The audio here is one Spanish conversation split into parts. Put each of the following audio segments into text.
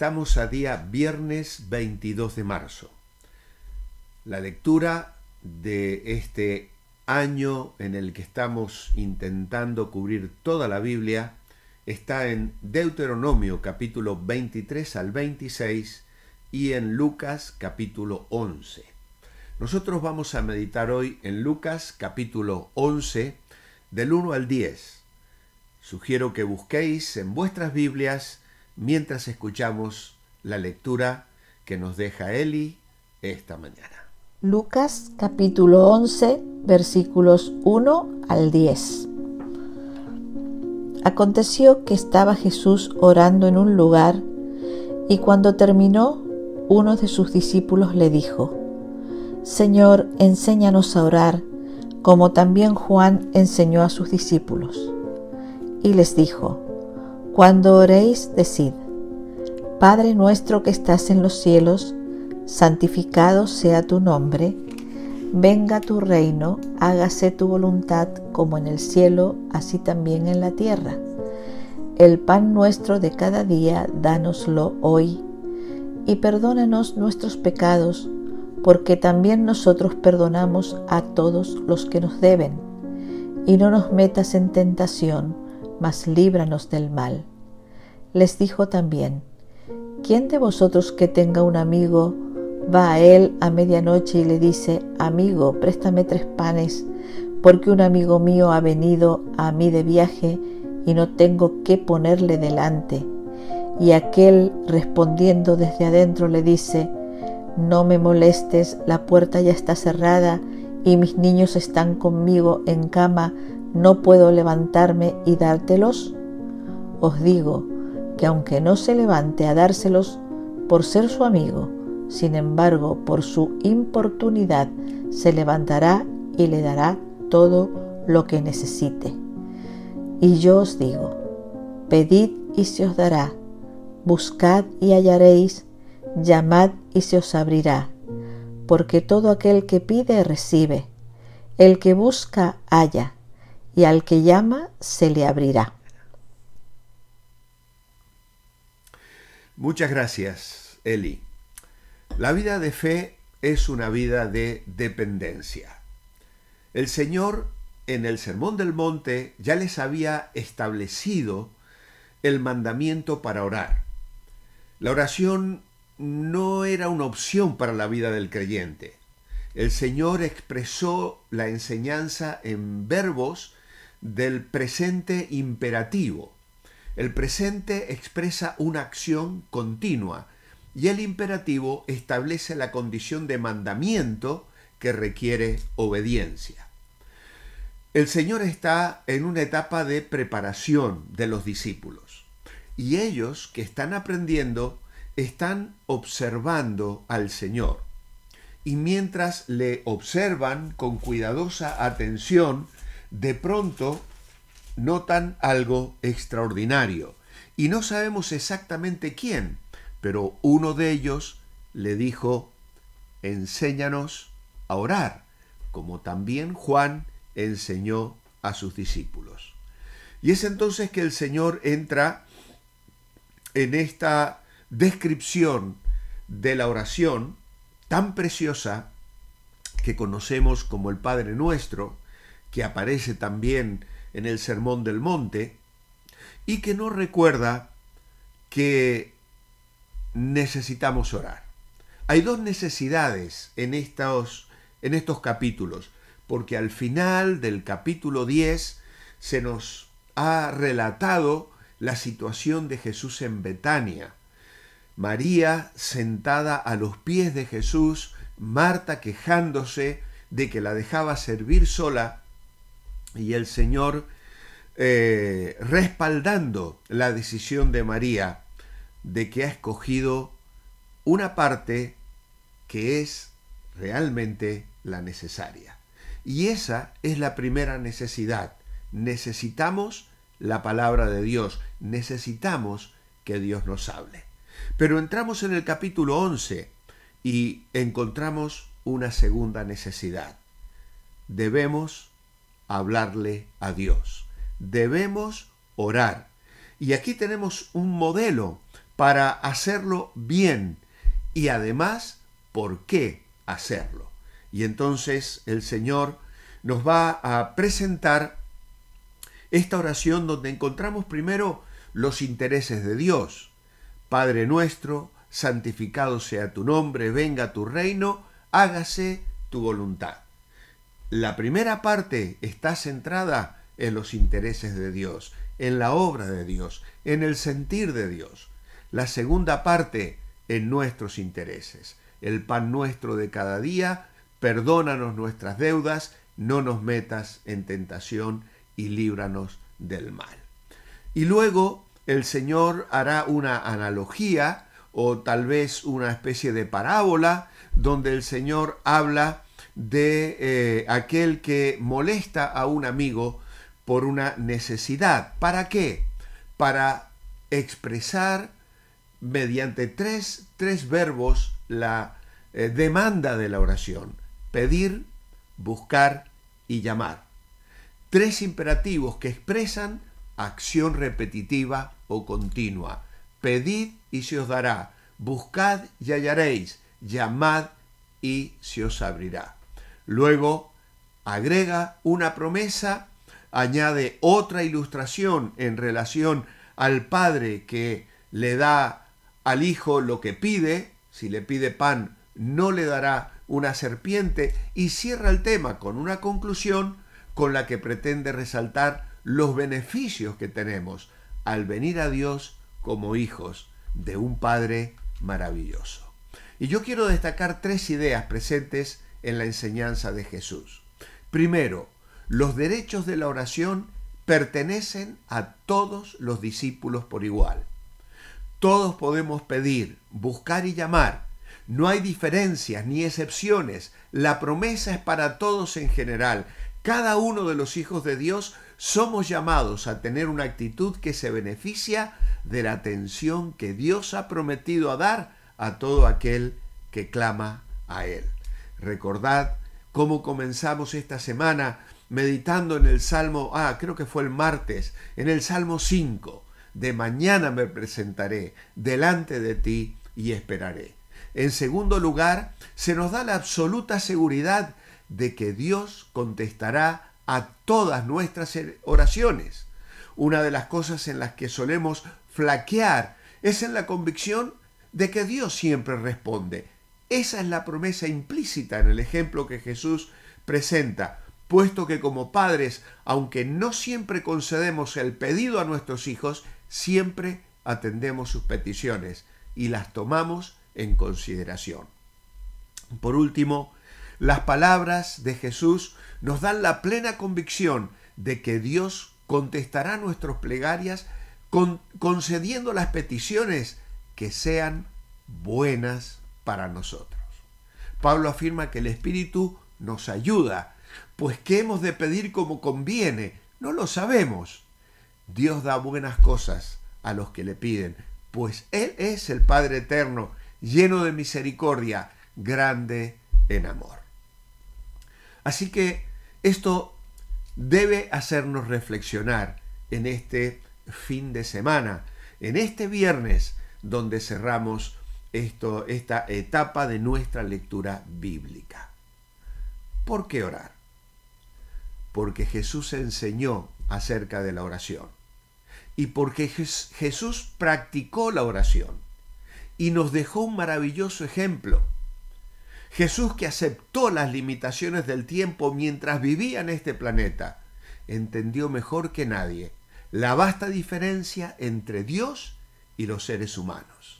Estamos a día viernes 22 de marzo. La lectura de este año en el que estamos intentando cubrir toda la Biblia está en Deuteronomio capítulo 23 al 26 y en Lucas capítulo 11. Nosotros vamos a meditar hoy en Lucas capítulo 11 del 1 al 10. Sugiero que busquéis en vuestras Biblias mientras escuchamos la lectura que nos deja Eli esta mañana. Lucas capítulo 11 versículos 1 al 10. Aconteció que estaba Jesús orando en un lugar y cuando terminó, uno de sus discípulos le dijo, Señor, enséñanos a orar, como también Juan enseñó a sus discípulos. Y les dijo, Cuando oréis, decid, Padre nuestro que estás en los cielos, santificado sea tu nombre, venga tu reino, hágase tu voluntad como en el cielo, así también en la tierra. El pan nuestro de cada día, dánoslo hoy, y perdónanos nuestros pecados, porque también nosotros perdonamos a todos los que nos deben. Y no nos metas en tentación, mas líbranos del mal. Les dijo también, ¿quién de vosotros que tenga un amigo va a él a medianoche y le dice, amigo, préstame tres panes, porque un amigo mío ha venido a mí de viaje y no tengo qué ponerle delante? Y aquel respondiendo desde adentro le dice, no me molestes, la puerta ya está cerrada y mis niños están conmigo en cama, no puedo levantarme y dártelos? Os digo que aunque no se levante a dárselos por ser su amigo, sin embargo por su importunidad se levantará y le dará todo lo que necesite. Y yo os digo, pedid y se os dará, buscad y hallaréis, llamad y se os abrirá, porque todo aquel que pide recibe, el que busca halla, y al que llama se le abrirá. Muchas gracias, Eli. La vida de fe es una vida de dependencia. El Señor en el Sermón del Monte ya les había establecido el mandamiento para orar. La oración no era una opción para la vida del creyente. El Señor expresó la enseñanza en verbos del presente imperativo. El presente expresa una acción continua y el imperativo establece la condición de mandamiento que requiere obediencia. El Señor está en una etapa de preparación de los discípulos y ellos que están aprendiendo están observando al Señor. Y mientras le observan con cuidadosa atención, de pronto notan algo extraordinario. Y no sabemos exactamente quién, pero uno de ellos le dijo, enséñanos a orar, como también Juan enseñó a sus discípulos. Y es entonces que el Señor entra en esta descripción de la oración tan preciosa que conocemos como el Padre Nuestro, que aparece también en el Sermón del Monte, y que nos recuerda que necesitamos orar. Hay dos necesidades en estos, en estos capítulos, porque al final del capítulo 10 se nos ha relatado la situación de Jesús en Betania. María sentada a los pies de Jesús, Marta quejándose de que la dejaba servir sola y el Señor eh, respaldando la decisión de María de que ha escogido una parte que es realmente la necesaria. Y esa es la primera necesidad. Necesitamos la palabra de Dios, necesitamos que Dios nos hable. Pero entramos en el capítulo 11 y encontramos una segunda necesidad. Debemos hablarle a Dios. Debemos orar. Y aquí tenemos un modelo para hacerlo bien y además por qué hacerlo. Y entonces el Señor nos va a presentar esta oración donde encontramos primero los intereses de Dios. Padre nuestro, santificado sea tu nombre, venga tu reino, hágase tu voluntad. La primera parte está centrada en los intereses de Dios, en la obra de Dios, en el sentir de Dios. La segunda parte en nuestros intereses. El pan nuestro de cada día, perdónanos nuestras deudas, no nos metas en tentación y líbranos del mal. Y luego el Señor hará una analogía o tal vez una especie de parábola donde el Señor habla de eh, aquel que molesta a un amigo por una necesidad. ¿Para qué? Para expresar mediante tres, tres verbos la eh, demanda de la oración. Pedir, buscar y llamar. Tres imperativos que expresan acción repetitiva o continua. Pedid y se os dará. Buscad y hallaréis. Llamad y se os abrirá. Luego agrega una promesa, añade otra ilustración en relación al Padre que le da al Hijo lo que pide, si le pide pan, no le dará una serpiente, y cierra el tema con una conclusión con la que pretende resaltar los beneficios que tenemos al venir a Dios como hijos de un Padre maravilloso. Y yo quiero destacar tres ideas presentes en la enseñanza de Jesús. Primero, los derechos de la oración pertenecen a todos los discípulos por igual. Todos podemos pedir, buscar y llamar. No hay diferencias ni excepciones. La promesa es para todos en general. Cada uno de los hijos de Dios somos llamados a tener una actitud que se beneficia de la atención que Dios ha prometido a dar a todo aquel que clama a Él. Recordad cómo comenzamos esta semana meditando en el Salmo, ah, creo que fue el martes, en el Salmo 5 de mañana me presentaré delante de ti y esperaré. En segundo lugar, se nos da la absoluta seguridad de que Dios contestará a todas nuestras oraciones. Una de las cosas en las que solemos flaquear es en la convicción de que Dios siempre responde. Esa es la promesa implícita en el ejemplo que Jesús presenta, puesto que como padres, aunque no siempre concedemos el pedido a nuestros hijos, siempre atendemos sus peticiones y las tomamos en consideración. Por último, las palabras de Jesús nos dan la plena convicción de que Dios contestará nuestras plegarias concediendo las peticiones que sean buenas para nosotros. Pablo afirma que el Espíritu nos ayuda, pues ¿qué hemos de pedir como conviene? No lo sabemos, Dios da buenas cosas a los que le piden, pues Él es el Padre eterno, lleno de misericordia, grande en amor. Así que esto debe hacernos reflexionar en este fin de semana, en este viernes donde cerramos esto, esta etapa de nuestra lectura bíblica. ¿Por qué orar? Porque Jesús enseñó acerca de la oración y porque Jesús practicó la oración y nos dejó un maravilloso ejemplo. Jesús que aceptó las limitaciones del tiempo mientras vivía en este planeta, entendió mejor que nadie la vasta diferencia entre Dios y los seres humanos.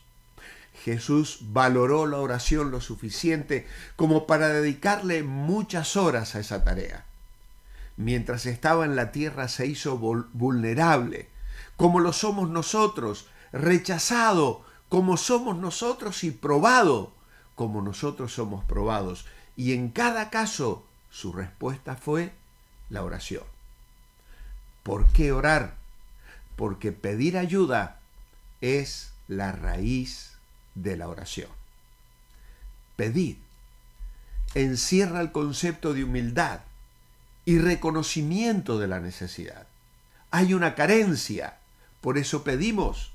Jesús valoró la oración lo suficiente como para dedicarle muchas horas a esa tarea. Mientras estaba en la tierra se hizo vulnerable, como lo somos nosotros, rechazado como somos nosotros y probado como nosotros somos probados. Y en cada caso su respuesta fue la oración. ¿Por qué orar? Porque pedir ayuda es la raíz de la oración. Pedir encierra el concepto de humildad y reconocimiento de la necesidad. Hay una carencia, por eso pedimos.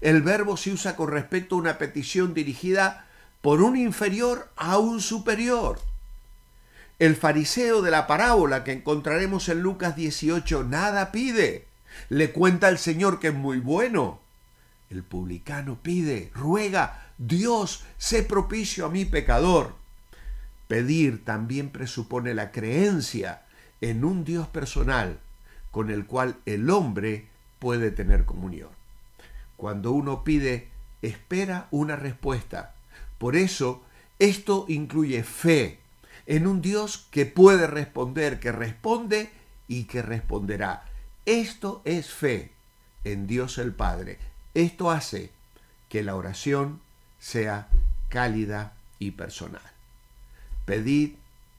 El verbo se usa con respecto a una petición dirigida por un inferior a un superior. El fariseo de la parábola que encontraremos en Lucas 18 nada pide. Le cuenta al Señor que es muy bueno. El publicano pide, ruega, Dios, sé propicio a mi pecador. Pedir también presupone la creencia en un Dios personal con el cual el hombre puede tener comunión. Cuando uno pide, espera una respuesta. Por eso, esto incluye fe en un Dios que puede responder, que responde y que responderá. Esto es fe en Dios el Padre. Esto hace que la oración sea cálida y personal. Pedid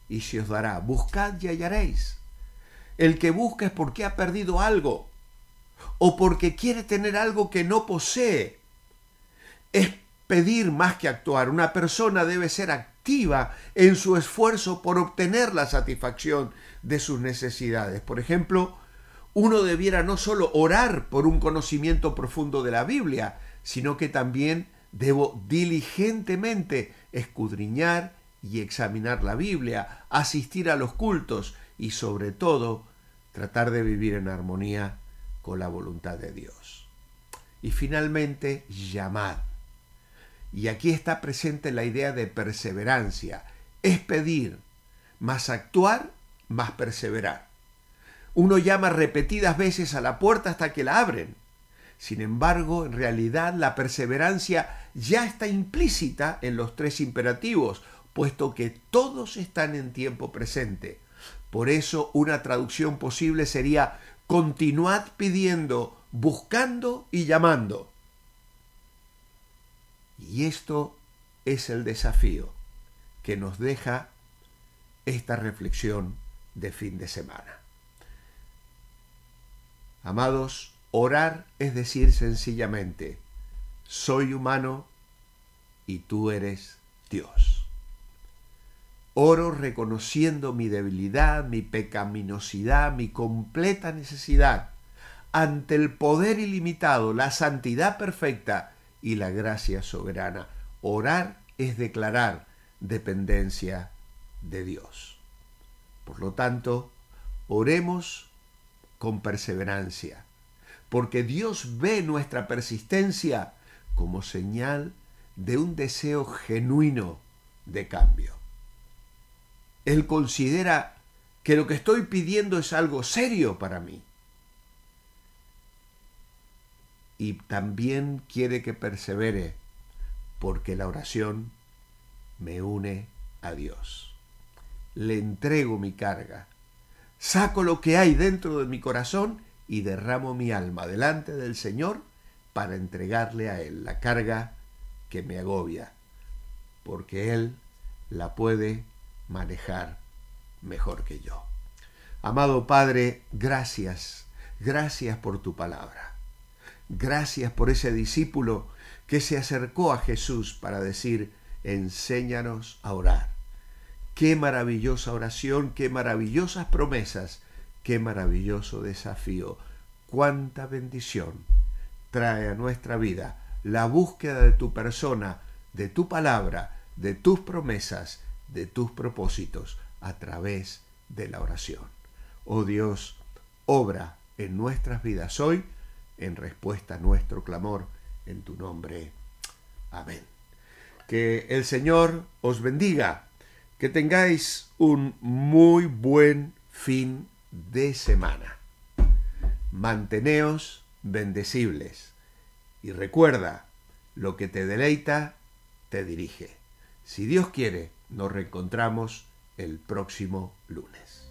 y se os dará. Buscad y hallaréis. El que busca es porque ha perdido algo o porque quiere tener algo que no posee. Es pedir más que actuar. Una persona debe ser activa en su esfuerzo por obtener la satisfacción de sus necesidades. Por ejemplo, uno debiera no solo orar por un conocimiento profundo de la Biblia, sino que también debo diligentemente escudriñar y examinar la Biblia, asistir a los cultos y sobre todo tratar de vivir en armonía con la voluntad de Dios. Y finalmente, llamad. Y aquí está presente la idea de perseverancia. Es pedir, más actuar, más perseverar. Uno llama repetidas veces a la puerta hasta que la abren. Sin embargo, en realidad la perseverancia ya está implícita en los tres imperativos, puesto que todos están en tiempo presente. Por eso una traducción posible sería continuad pidiendo, buscando y llamando. Y esto es el desafío que nos deja esta reflexión de fin de semana. Amados, orar es decir sencillamente, soy humano y tú eres Dios. Oro reconociendo mi debilidad, mi pecaminosidad, mi completa necesidad ante el poder ilimitado, la santidad perfecta y la gracia soberana. Orar es declarar dependencia de Dios. Por lo tanto, oremos con perseverancia, porque Dios ve nuestra persistencia como señal de un deseo genuino de cambio. Él considera que lo que estoy pidiendo es algo serio para mí. Y también quiere que persevere porque la oración me une a Dios. Le entrego mi carga, saco lo que hay dentro de mi corazón y derramo mi alma delante del Señor para entregarle a Él la carga que me agobia, porque Él la puede manejar mejor que yo. Amado Padre, gracias, gracias por tu palabra. Gracias por ese discípulo que se acercó a Jesús para decir, enséñanos a orar. Qué maravillosa oración, qué maravillosas promesas, qué maravilloso desafío. Cuánta bendición trae a nuestra vida la búsqueda de tu persona, de tu palabra, de tus promesas de tus propósitos a través de la oración. Oh Dios, obra en nuestras vidas hoy en respuesta a nuestro clamor en tu nombre. Amén. Que el Señor os bendiga, que tengáis un muy buen fin de semana. Manteneos bendecibles y recuerda, lo que te deleita, te dirige. Si Dios quiere, nos reencontramos el próximo lunes.